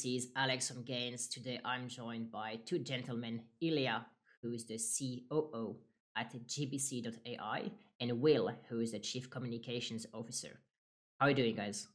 everyone. This is Alex from Gains. Today I'm joined by two gentlemen, Ilya, who is the COO at gbc.ai, and Will, who is the Chief Communications Officer. How are you doing, guys?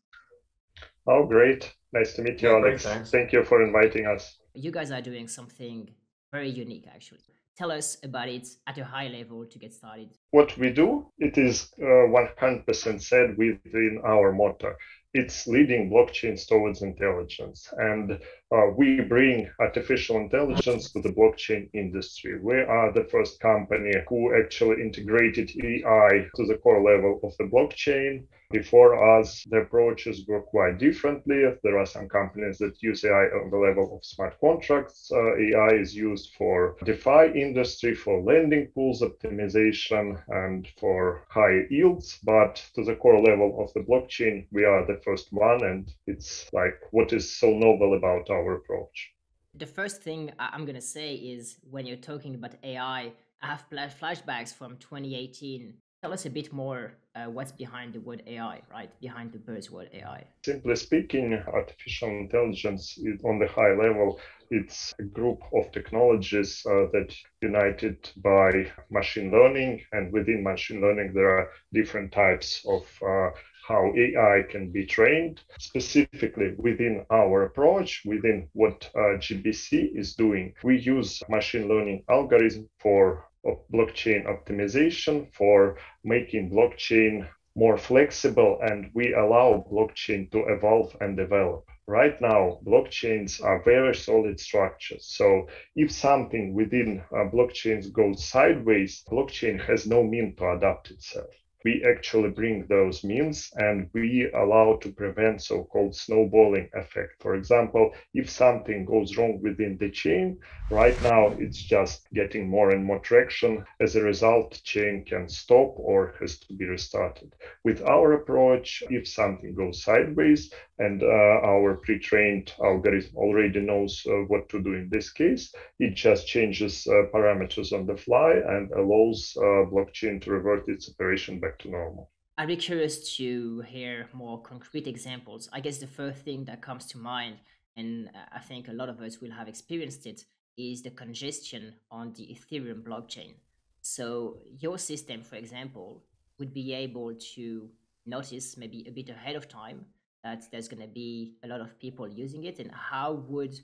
Oh, great. Nice to meet you, yeah, Alex. Great, Thank you for inviting us. You guys are doing something very unique, actually. Tell us about it at a high level to get started. What we do, it is uh, 100% said within our motto. It's leading blockchains towards intelligence. And uh, we bring artificial intelligence to the blockchain industry. We are the first company who actually integrated AI to the core level of the blockchain. Before us, the approaches were quite differently. There are some companies that use AI on the level of smart contracts. Uh, AI is used for DeFi industry, for lending pools optimization, and for high yields. But to the core level of the blockchain, we are the first one, and it's like what is so novel about our approach. The first thing I'm going to say is when you're talking about AI, I have flashbacks from 2018. Tell us a bit more uh, what's behind the word AI, right? Behind the buzzword AI. Simply speaking, artificial intelligence is on the high level. It's a group of technologies uh, that united by machine learning, and within machine learning, there are different types of uh, how AI can be trained, specifically within our approach, within what uh, GBC is doing. We use machine learning algorithm for blockchain optimization, for making blockchain more flexible, and we allow blockchain to evolve and develop. Right now, blockchains are very solid structures. So if something within uh, blockchains goes sideways, blockchain has no mean to adapt itself we actually bring those means and we allow to prevent so-called snowballing effect. For example, if something goes wrong within the chain, right now it's just getting more and more traction. As a result, chain can stop or has to be restarted. With our approach, if something goes sideways and uh, our pre-trained algorithm already knows uh, what to do in this case, it just changes uh, parameters on the fly and allows uh, blockchain to revert its operation back back to normal. I'd be curious to hear more concrete examples. I guess the first thing that comes to mind, and I think a lot of us will have experienced it, is the congestion on the Ethereum blockchain. So, your system, for example, would be able to notice maybe a bit ahead of time that there's going to be a lot of people using it, and how would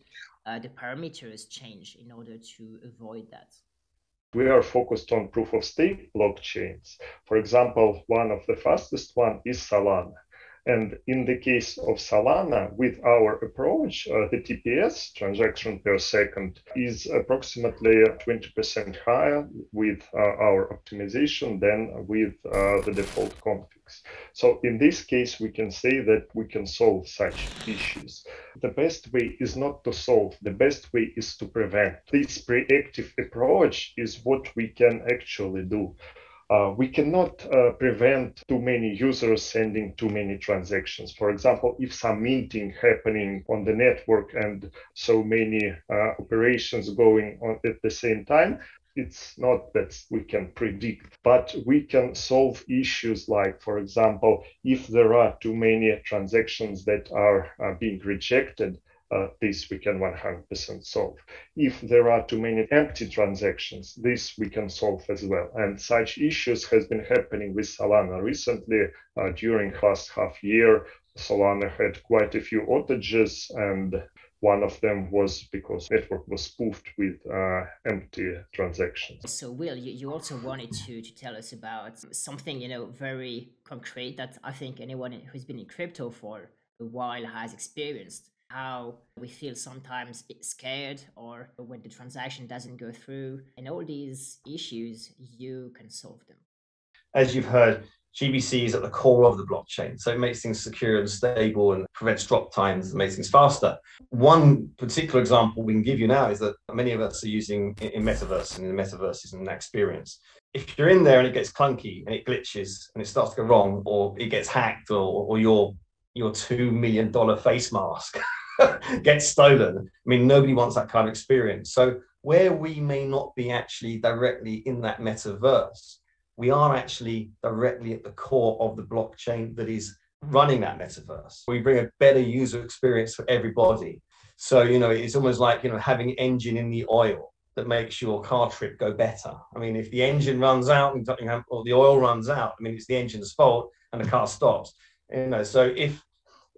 uh, the parameters change in order to avoid that? We are focused on proof of stake blockchains. For example, one of the fastest one is Solana. And in the case of Solana, with our approach, uh, the TPS, transaction per second, is approximately 20% higher with uh, our optimization than with uh, the default configs. So in this case, we can say that we can solve such issues. The best way is not to solve, the best way is to prevent. This preactive approach is what we can actually do. Uh, we cannot uh, prevent too many users sending too many transactions. For example, if some minting happening on the network and so many uh, operations going on at the same time, it's not that we can predict, but we can solve issues like, for example, if there are too many transactions that are uh, being rejected, uh, this we can 100% solve. If there are too many empty transactions, this we can solve as well. And such issues has been happening with Solana recently uh, during last half year. Solana had quite a few outages and one of them was because network was spoofed with uh, empty transactions. So, Will, you, you also wanted to, to tell us about something you know very concrete that I think anyone who's been in crypto for a while has experienced how we feel sometimes scared or when the transaction doesn't go through. And all these issues, you can solve them. As you've heard, GBC is at the core of the blockchain. So it makes things secure and stable and prevents drop times and makes things faster. One particular example we can give you now is that many of us are using in metaverse and in the metaverse is an experience. If you're in there and it gets clunky and it glitches and it starts to go wrong or it gets hacked or, or your your two million dollar face mask gets stolen. I mean, nobody wants that kind of experience. So where we may not be actually directly in that metaverse, we are actually directly at the core of the blockchain that is running that metaverse. We bring a better user experience for everybody. So, you know, it's almost like, you know, having engine in the oil that makes your car trip go better. I mean, if the engine runs out and or the oil runs out, I mean, it's the engine's fault and the car stops. You know, so if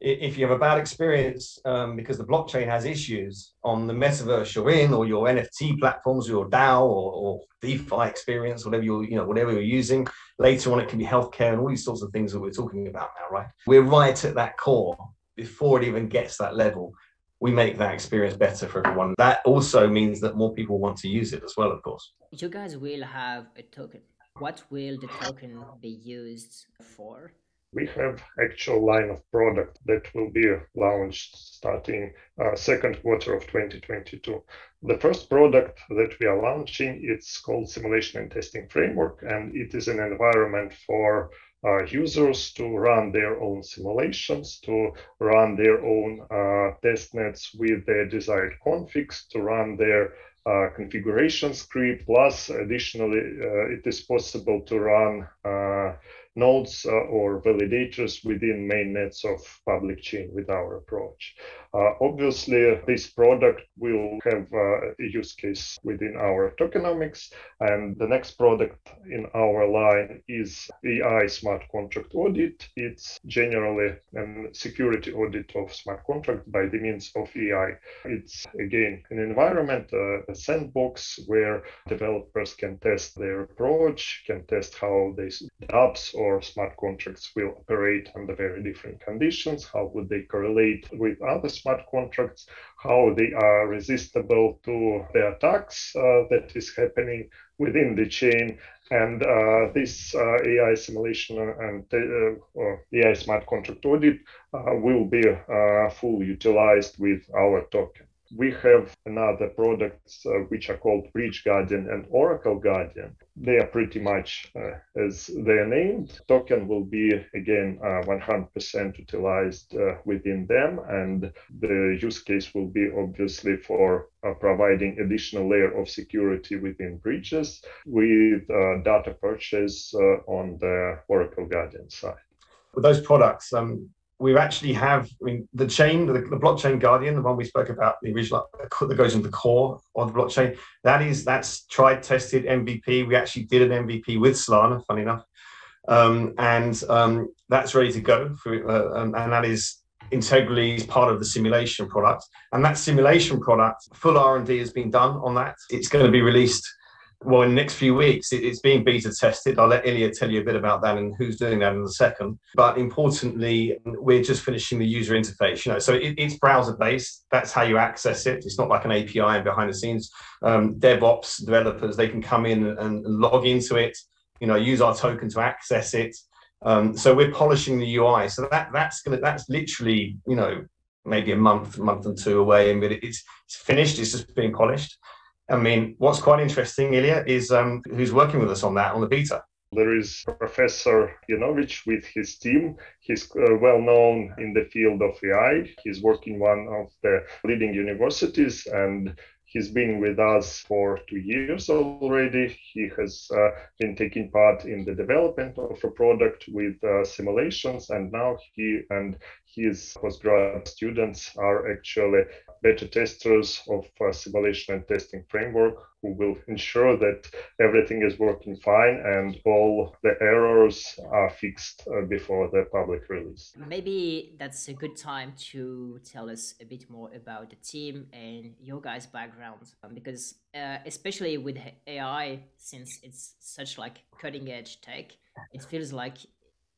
if you have a bad experience um, because the blockchain has issues on the metaverse you're in or your NFT platforms, or your DAO or, or DeFi experience, whatever you're, you know, whatever you're using, later on it can be healthcare and all these sorts of things that we're talking about now, right? We're right at that core before it even gets that level. We make that experience better for everyone. That also means that more people want to use it as well, of course. You guys will have a token. What will the token be used for? We have actual line of product that will be launched starting uh, second quarter of 2022. The first product that we are launching, it's called Simulation and Testing Framework, and it is an environment for uh, users to run their own simulations, to run their own uh, test nets with their desired configs, to run their uh, configuration script. Plus, additionally, uh, it is possible to run uh, nodes uh, or validators within mainnets of public chain with our approach. Uh, obviously, this product will have uh, a use case within our tokenomics. And the next product in our line is AI smart contract audit. It's generally a security audit of smart contract by the means of AI. It's again an environment, uh, a sandbox where developers can test their approach, can test how these apps or smart contracts will operate under very different conditions, how would they correlate with other smart contracts, how they are resistible to the attacks uh, that is happening within the chain. And uh, this uh, AI simulation and uh, AI smart contract audit uh, will be uh, fully utilized with our token we have another products uh, which are called Bridge Guardian and Oracle Guardian. They are pretty much uh, as they are named. Token will be again 100% uh, utilized uh, within them, and the use case will be obviously for uh, providing additional layer of security within bridges with data purchase on the Oracle Guardian side. With those products, um, we actually have, I mean, the chain, the, the, blockchain guardian, the one we spoke about, the original that goes into the core of the blockchain. That is, that's tried, tested MVP. We actually did an MVP with Solana, funny enough, um, and um, that's ready to go. For, uh, um, and that is integrally part of the simulation product. And that simulation product, full R and D has been done on that. It's going to be released well, in the next few weeks, it's being beta tested. I'll let Ilya tell you a bit about that and who's doing that in a second. But importantly, we're just finishing the user interface. You know, so it, it's browser based. That's how you access it. It's not like an API and behind the scenes. Um, DevOps developers they can come in and, log into it. You know, use our token to access it. Um, so we're polishing the UI. So that that's gonna that's literally you know maybe a month, month and two away, and it's it's finished. It's just being polished. I mean, what's quite interesting, Ilya, is um, who's working with us on that on the beta. There is Professor Yanovich with his team. He's uh, well known in the field of AI. He's working one of the leading universities and He's been with us for two years already. He has uh, been taking part in the development of a product with uh, simulations, and now he and his postgrad students are actually beta testers of uh, simulation and testing framework who will ensure that everything is working fine and all the errors are fixed uh, before the public release. Maybe that's a good time to tell us a bit more about the team and your guys' background um, because uh, especially with AI since it's such like cutting edge tech, it feels like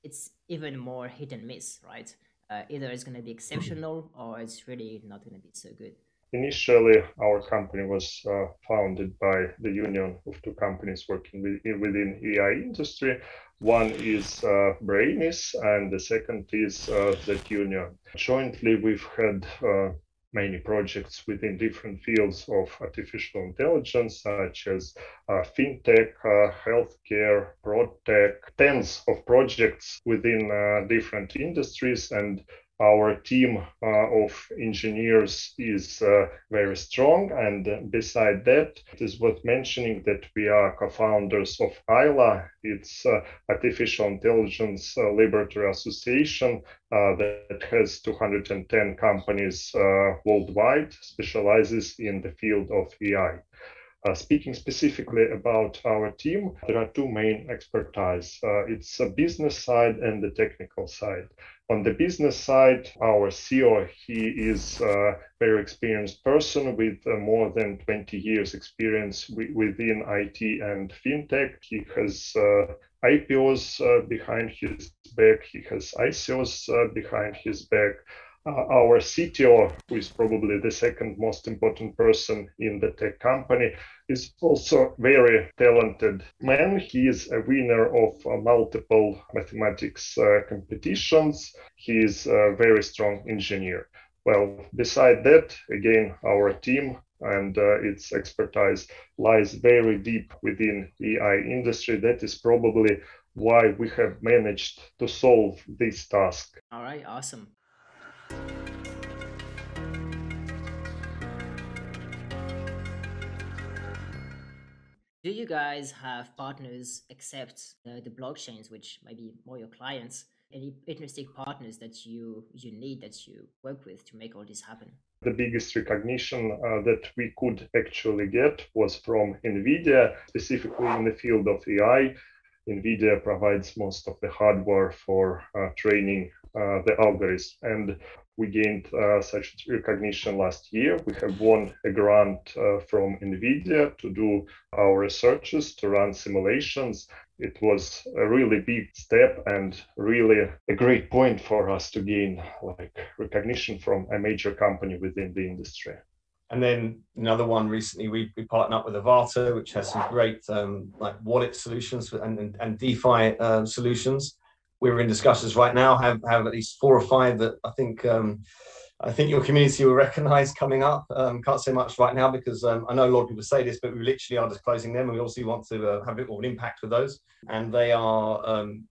it's even more hit and miss, right? Uh, either it's going to be exceptional or it's really not going to be so good. Initially, our company was uh, founded by the union of two companies working within, within AI industry. One is uh, Brainis, and the second is uh, that union. Jointly, we've had uh, many projects within different fields of artificial intelligence, such as uh, fintech, uh, healthcare, broad tech, tens of projects within uh, different industries. And our team uh, of engineers is uh, very strong. And beside that, it is worth mentioning that we are co-founders of AILA. It's uh, Artificial Intelligence Laboratory Association that has 210 companies worldwide, specializes in the field of AI. Uh, speaking specifically about our team, there are two main expertise. Uh, it's a business side and the technical side. On the business side, our CEO, he is a very experienced person with uh, more than 20 years experience within IT and fintech. He has uh, IPOs uh, behind his back. He has ICOs uh, behind his back. Uh, our CTO, who is probably the second most important person in the tech company, is also very talented man. He is a winner of uh, multiple mathematics uh, competitions. He is a very strong engineer. Well, beside that, again, our team and uh, its expertise lies very deep within the AI industry. That is probably why we have managed to solve this task. All right, awesome. Do you guys have partners except uh, the blockchains, which might be more your clients? Any interesting partners that you you need that you work with to make all this happen? The biggest recognition uh, that we could actually get was from NVIDIA, specifically in the field of AI. NVIDIA provides most of the hardware for uh, training uh, the algorithms. And we gained uh, such recognition last year. We have won a grant uh, from NVIDIA to do our researches, to run simulations. It was a really big step and really a great point for us to gain like recognition from a major company within the industry. And then another one recently, we, we partnered up with Avato, which has some great um, like wallet solutions and, and, and DeFi uh, solutions. We're in discussions right now, have, have at least four or five that I think um, I think your community will recognize coming up. Um, can't say much right now because um, I know a lot of people say this, but we literally are disclosing them, and we obviously want to uh, have a bit more of an impact with those. And they are um,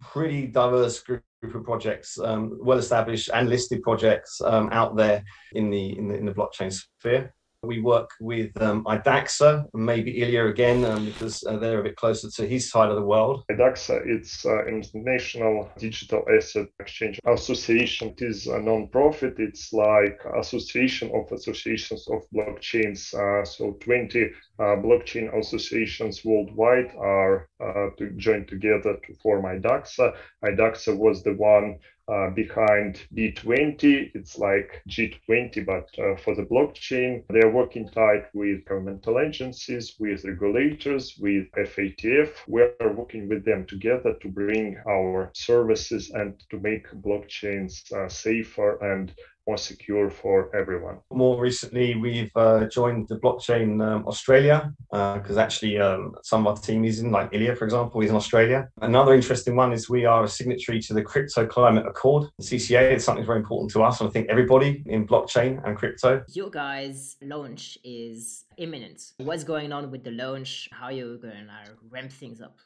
pretty diverse group of projects, um, well established and listed projects um, out there in the, in the in the blockchain sphere. We work with um, IDAXA, maybe Ilya again, um, because uh, they're a bit closer to his side of the world. IDAXA, it's uh, International Digital Asset Exchange Association. It is a non-profit. It's like association of associations of blockchains. Uh, so 20 uh, blockchain associations worldwide are uh, to join together to form IDAXA. IDAXA was the one uh, behind B20. It's like G20, but uh, for the blockchain. They're working tight with governmental agencies, with regulators, with FATF. We're working with them together to bring our services and to make blockchains uh, safer and more secure for everyone. More recently, we've uh, joined the blockchain um, Australia because uh, actually um, some of our team is in, like Ilya, for example, is in Australia. Another interesting one is we are a signatory to the Crypto Climate Accord, the CCA. It's something very important to us, and I think everybody in blockchain and crypto. Your guys' launch is imminent. What's going on with the launch? How are you going to ramp things up?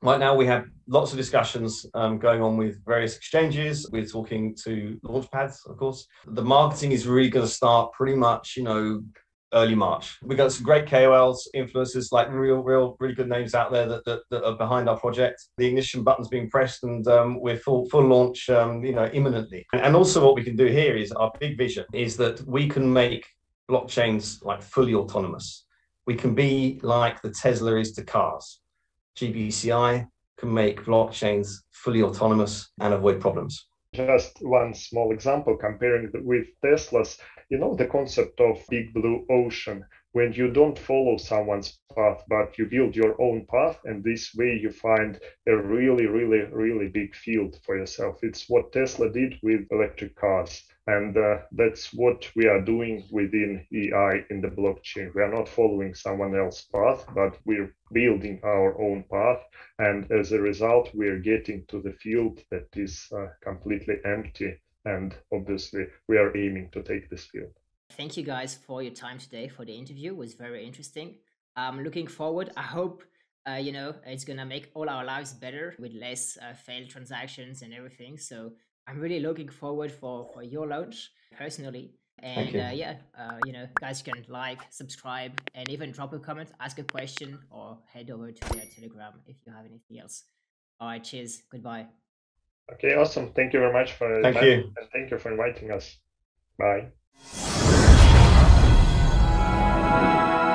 Right now, we have lots of discussions um, going on with various exchanges. We're talking to launchpads, of course. The marketing is really going to start pretty much, you know, early March. We got some great KOLs, influencers, like real, real, really good names out there that, that, that are behind our project. The ignition button's being pressed, and um, we're full full launch, um, you know, imminently. And also, what we can do here is our big vision is that we can make blockchains like fully autonomous. We can be like the Tesla is to cars. GBCI can make blockchains fully autonomous and avoid problems. Just one small example comparing with Tesla's, you know, the concept of big blue ocean when you don't follow someone's path, but you build your own path, and this way you find a really, really, really big field for yourself. It's what Tesla did with electric cars. And uh, that's what we are doing within AI in the blockchain. We are not following someone else's path, but we're building our own path. And as a result, we are getting to the field that is uh, completely empty. And obviously, we are aiming to take this field. Thank you guys for your time today for the interview. It was very interesting. I'm looking forward. I hope uh, you know it's gonna make all our lives better with less uh, failed transactions and everything. So I'm really looking forward for for your launch personally. And uh, yeah, uh, you know, guys can like, subscribe, and even drop a comment, ask a question, or head over to their Telegram if you have anything else. All right, cheers. Goodbye. Okay, awesome. Thank you very much for thank you, and thank you for inviting us. Bye. Música